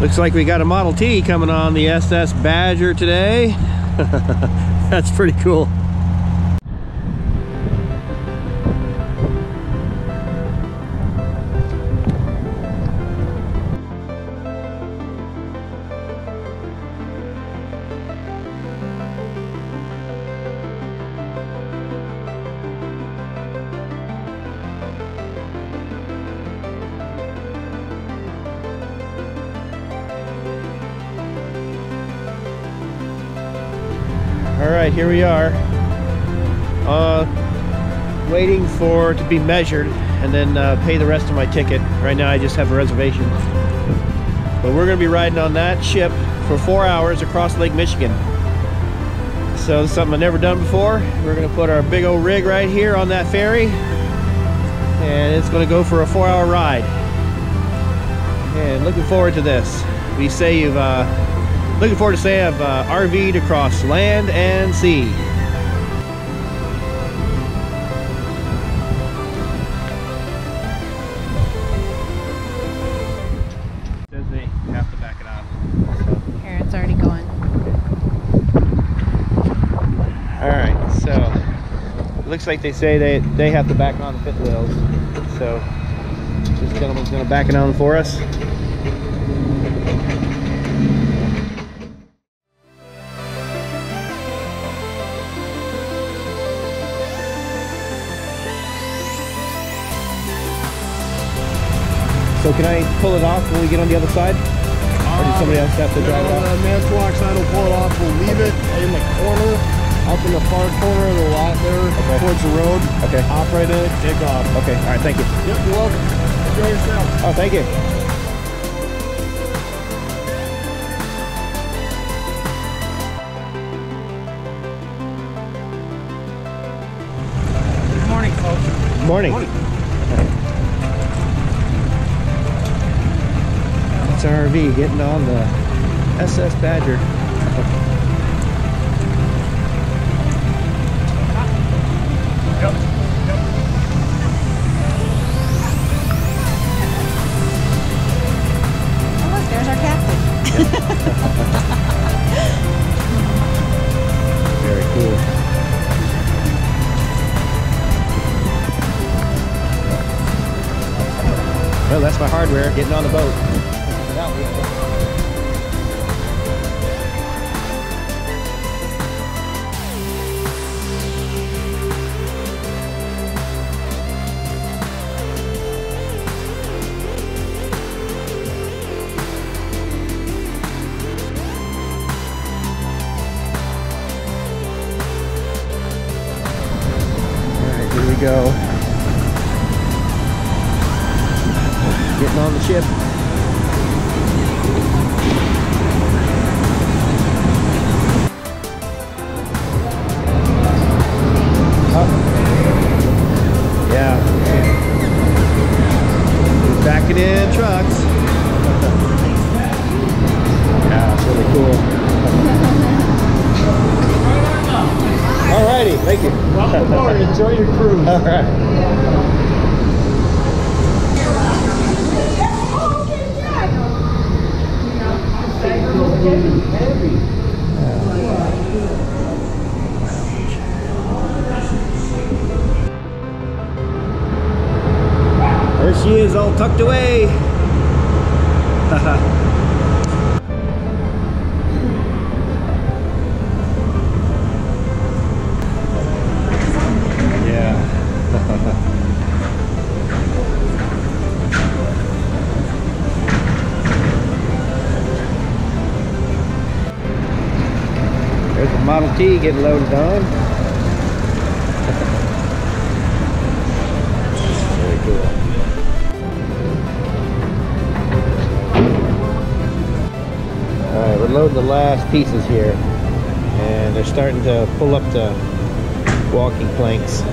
Looks like we got a Model T coming on the SS Badger today. That's pretty cool. All right, here we are. Uh, waiting for to be measured and then uh, pay the rest of my ticket. Right now, I just have a reservation. But we're going to be riding on that ship for four hours across Lake Michigan. So this is something I've never done before. We're going to put our big old rig right here on that ferry, and it's going to go for a four-hour ride. And looking forward to this. We say you've uh, Looking forward to say I've uh, RV'd across land and sea. Says they have to back it off. Here, it's already going. All right, so looks like they say they they have to back on the fifth wheels. So this gentleman's gonna back it on for us. So can I pull it off when we get on the other side? Or does somebody else have to drive it No, off? the Manitowoc side will pull it off. We'll leave it in the corner, up in the far corner of the lot there, Okay. towards the road. Okay. Hop right in it, take off. Okay, all right, thank you. Yep, you're welcome. Enjoy yourself. Oh, thank you. Good morning, folks. Morning. It's our RV getting on the SS Badger. Oh, look, there's our captain. Very cool. Well, that's my hardware getting on the boat. He's backing in trucks. yeah, it's really cool. Alrighty, thank you. Welcome aboard. Enjoy your cruise. All right. There she is, all tucked away. yeah. There's the Model T getting loaded on. We're the last pieces here. And they're starting to pull up the walking planks.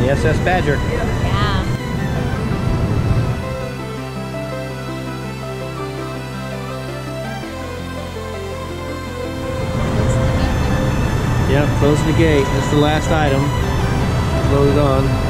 The SS Badger. Yep, closing the gate. That's the last item. Loaded on.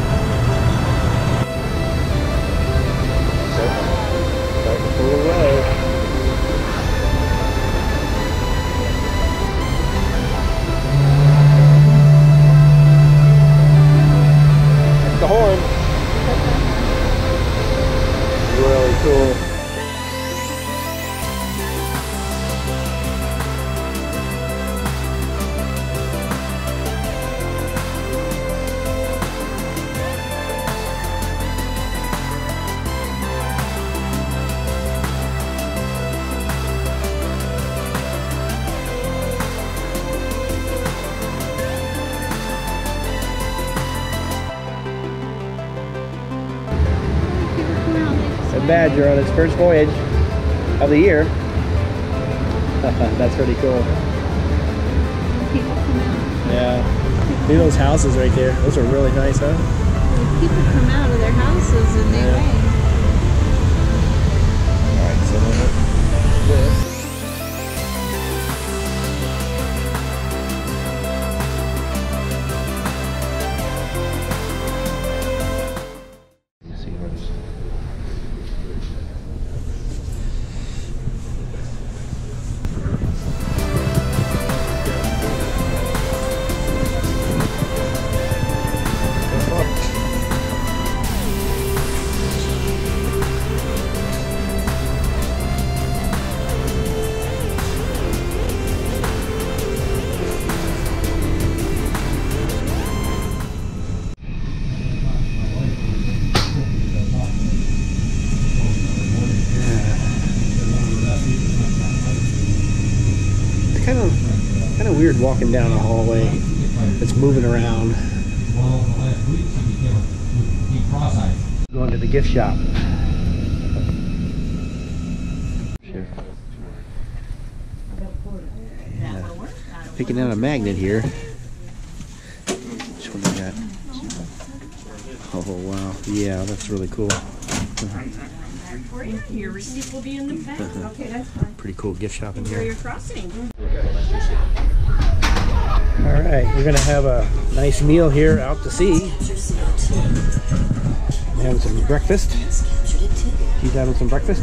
A badger on its first voyage of the year. That's pretty cool. People come out. Yeah. See those houses right there? Those are really nice, huh? People come out of their houses and they Yeah. wave. Alright, so then this. Kind of kind of weird walking down a hallway that's moving around. Well, the last week she became a, became cross-eyed. Going to the gift shop. Sure. Yeah. Picking out a magnet here. Which one? Oh wow, yeah, that's really cool. For you. Your receipt will be in the. Okay, that's fine. Pretty cool gift shop in here. crossing. All right, we're gonna have a nice meal here out to sea. Having some breakfast. He's having some breakfast.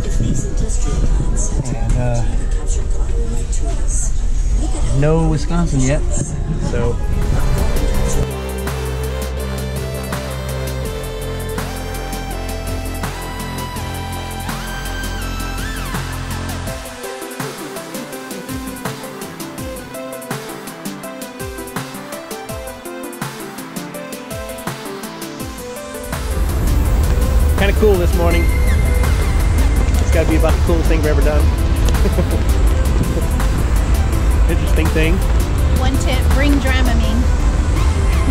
And uh, no Wisconsin yet, so. Kind of cool this morning. It's got to be about the coolest thing we've ever done. Interesting thing. One tip, bring Dramamine.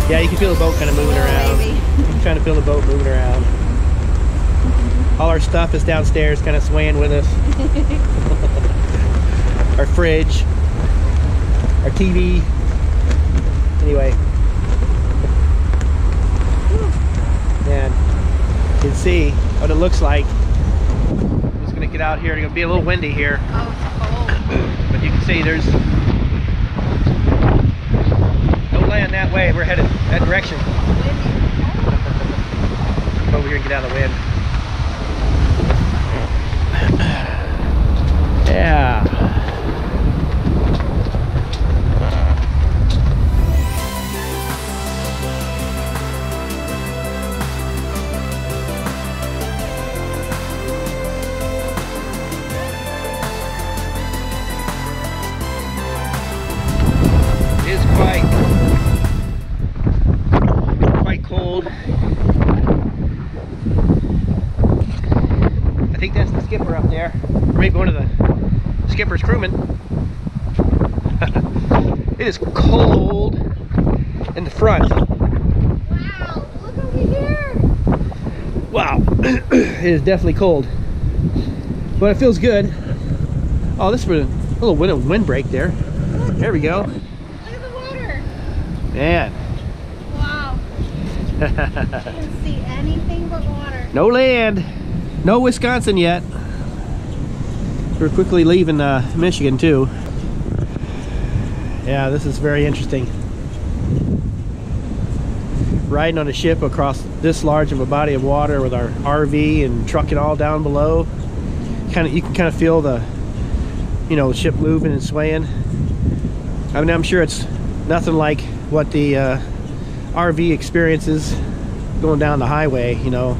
Yeah, you can feel the boat kind of moving Oh, around. baby. I'm trying to feel the boat moving around. All our stuff is downstairs, kind of swaying with us. our fridge, our TV. Anyway. Man, can see what it looks like. I'm just gonna get out here. It's gonna be a little windy here, Oh, it's but you can see there's no land that way. We're headed that direction. Come over here and get out of the wind. Yeah. It is cold in the front. Wow, look over here. Wow. it is definitely cold. But it feels good. Oh, this was a little wind, windbreak there. There we go. Look at the water. Man. Wow. Can't see anything but water. no land. No Wisconsin yet. We're quickly leaving uh, Michigan too. Yeah, this is very interesting. riding on a ship across this large of a body of water with our RV and trucking all down below. Kind of, you can kind of feel the, you know, ship moving and swaying. I mean, I'm sure it's nothing like what the uh, RV experiences going down the highway. You know,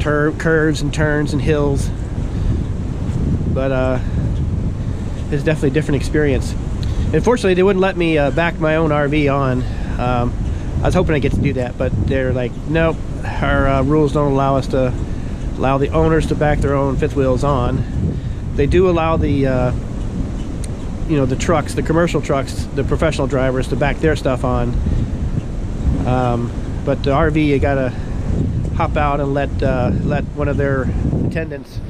curves and turns and hills. But uh, it's definitely a different experience. Unfortunately, they wouldn't let me uh, back my own RV on. Um, I was hoping I get to do that, but they're like, nope, our uh, rules don't allow us to allow the owners to back their own fifth wheels on. They do allow the, uh, you know, the trucks, the commercial trucks, the professional drivers to back their stuff on. Um, but the RV, you gotta hop out and let uh, let one of their attendants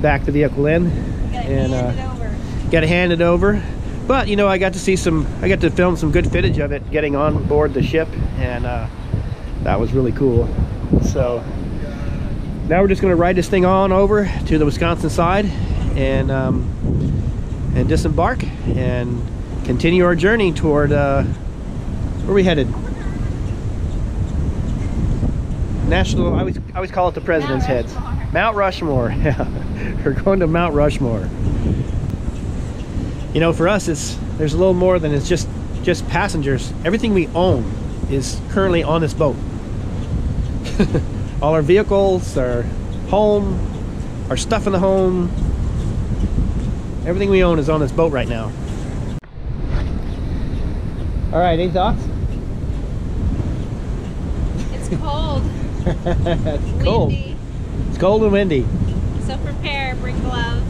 back the vehicle in, Gotta and hand uh, it over. got to hand it over but you know i got to see some i got to film some good footage of it getting on board the ship and uh, that was really cool. So now we're just going to ride this thing on over to the wisconsin side and um, and disembark and continue our journey toward uh, where are we headed. National i always i always call it the president's heads. Mount rushmore. Yeah we're going to mount rushmore you know for us it's there's a little more than it's just just passengers everything we own is currently on this boat all our vehicles our home our stuff in the home everything we own is on this boat right now all right any thoughts It's cold. it's cold Windy. it's cold and windy So prepare. Bring gloves.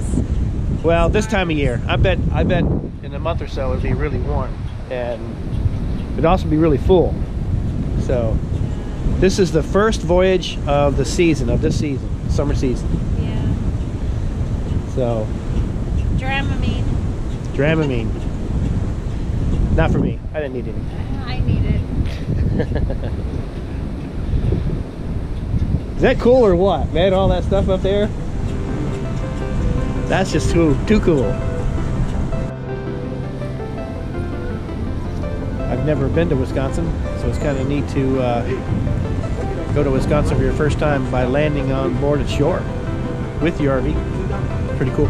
Well, this time of year, I bet I bet in a month or so it'll be really warm and it'd also be really full. So this is the first voyage of the season of this season, summer season. Yeah. So Dramamine. Dramamine. Not for me. I didn't need any. I need it. Is that cool or what? Man, all that stuff up there? That's just too too cool. I've never been to Wisconsin, so it's kind of neat to uh, go to Wisconsin for your first time by landing on board at shore with your RV. Pretty cool.